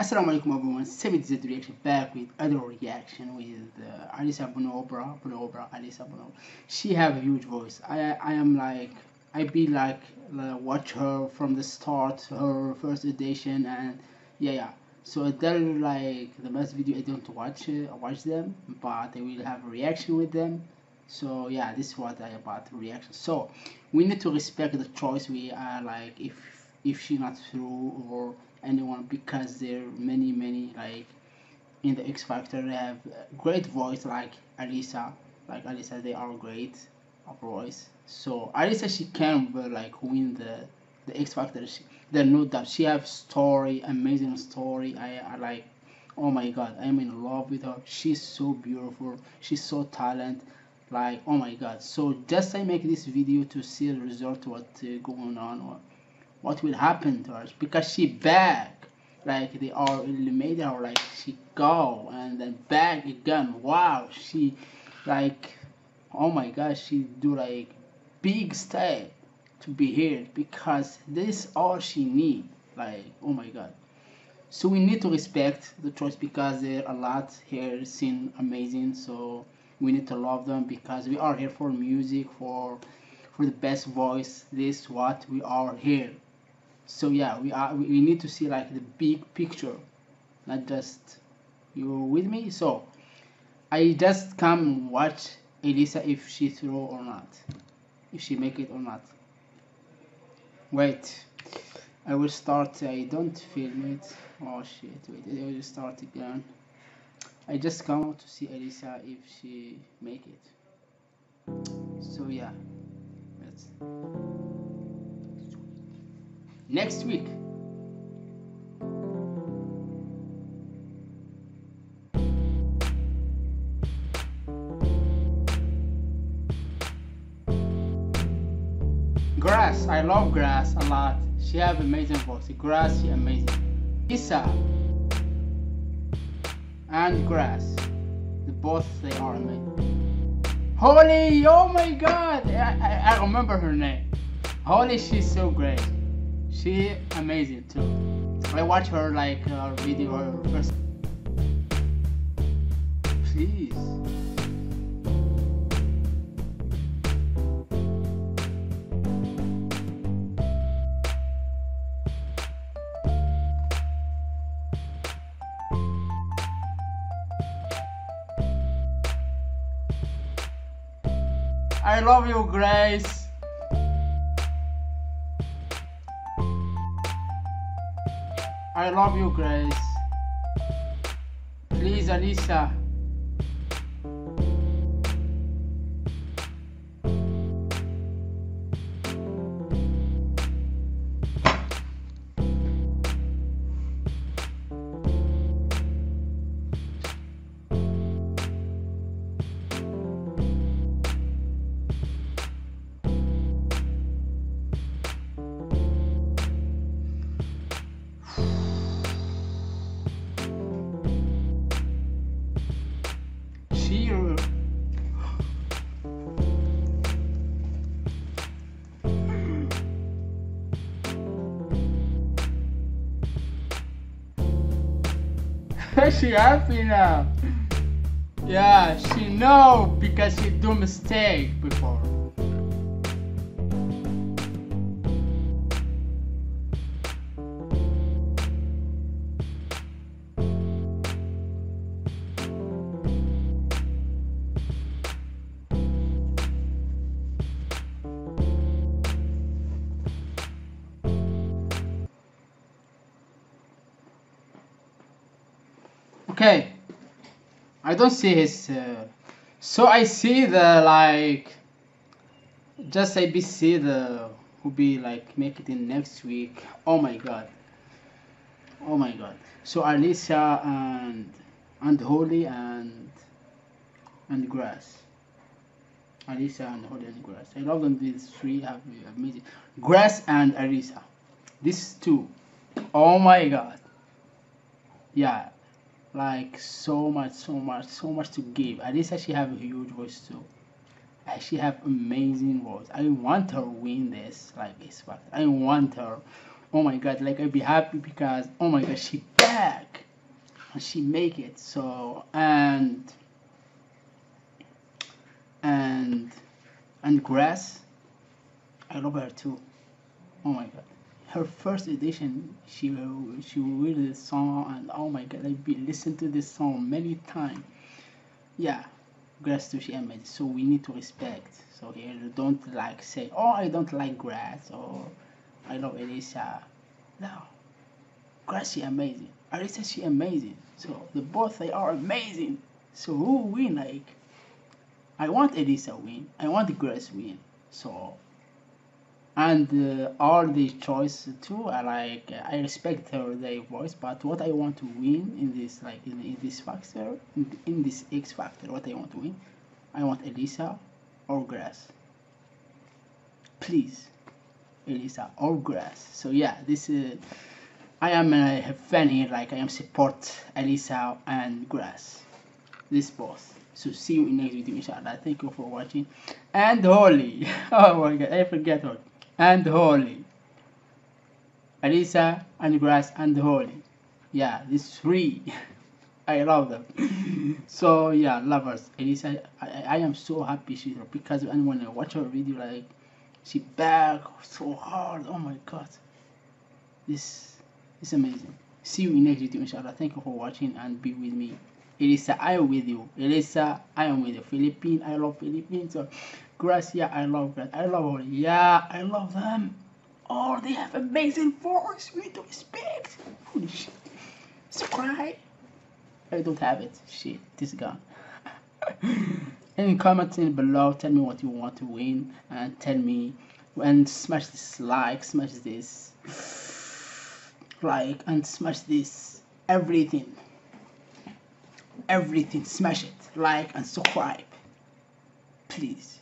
Assalamu alaikum everyone, 70Z reaction back with other reaction with uh, Alisah Bonaobra, Bonaobra, Alisah Bonaobra. She have a huge voice. I I am like I be like watch her from the start, her first edition and yeah yeah. So they're like the best video I don't watch uh, watch them, but I will have a reaction with them. So yeah, this is what I about the reaction. So we need to respect the choice. We are like if if she not through or anyone because there are many many like in the X Factor they have great voice like Alisah. Like Alisah they are great of voice. So Alisah she can like win the the X Factor. She, there no doubt she have story amazing story. I, I like oh my god I'm in love with her. She's so beautiful. She's so talent like oh my god. So just I make this video to see the result what uh, going on or what will happen to her because she back. Like they are eliminated her like she go and then back again. Wow. She like oh my god. She do like big step to be here. Because this all she need. Like oh my god. So we need to respect the choice because there are a lot here sing amazing. So we need to love them because we are here for music for for the best voice. This what we are here. So yeah we are we need to see like the big picture not just you with me. So i just come watch elisa if she throw or not if she make it or not. Wait i will start i don't film it. Oh shit wait i will start again i just come to see elisa if she make it so yeah next week. Grass, I love Grass a lot. She have amazing voice. Grass, she amazing. Issa and Grass, the both they are amazing. Holly, oh my God! I, I, I remember her name. Holly, she's so great she amazing too i watch her like uh, video please I love you, Grace. I love you, Grace. Please, Alisah. She happy now. Yeah, she know because she do mistake Okay, I don't see his. Uh, so I see the like. Just ABC the who be like make it in next week. Oh my god. Oh my god. So Alicia and and Holly and and Grass. Alicia and Holly and Grass. I love them. These three have amazing. Grass and Alisah. These two. Oh my god. Yeah like so much so much so much to give least she have a huge voice too she have amazing voice. I want her win this like X Factor. I want her. Oh my god, like I'd be happy because oh my god, she back and she make it. So and and and Grass, I love her too. Oh my god, her first edition, she she read the song and oh my god, I've been listening to this song many times. Yeah, grass to she amazing. So we need to respect. So here, don't like say, oh, I don't like grass or I love Elisa. Uh, no, grass she amazing. Elisa she amazing. So the both they are amazing. So who win? Like, I want Elisa win. I want grass win. So and uh, all the choice too i like i respect her their voice but what i want to win in this like in, in this factor in, in, this x factor what i want to win i want elisa or grass. Please elisa or grass. So yeah this is i am a fan here like i am support elisa and grass. This both so see you in next video inshallah. Thank you for watching. And Holly oh my god i forget what and Holly. Elisa and grass and Holly. Yeah, these three. I love them. so yeah, lovers. Elisa, I, I am so happy she's because and when I watch her video, like she back so hard. Oh my god, this is amazing. See you in next video, inshallah. Thank you for watching and be with me. Elisa, I am with you. Elisa, I am with you. Philippine, I love Philippines. Gracia, I love that. I love her. Yeah, I love them. Oh, they have amazing voice. We need to respect. Holy shit. Subscribe. I don't have it. Shit, this gone. Any comments in below, tell me what you want to win and tell me and smash this like, smash this like and smash this everything everything. Smash it. Like and subscribe. Please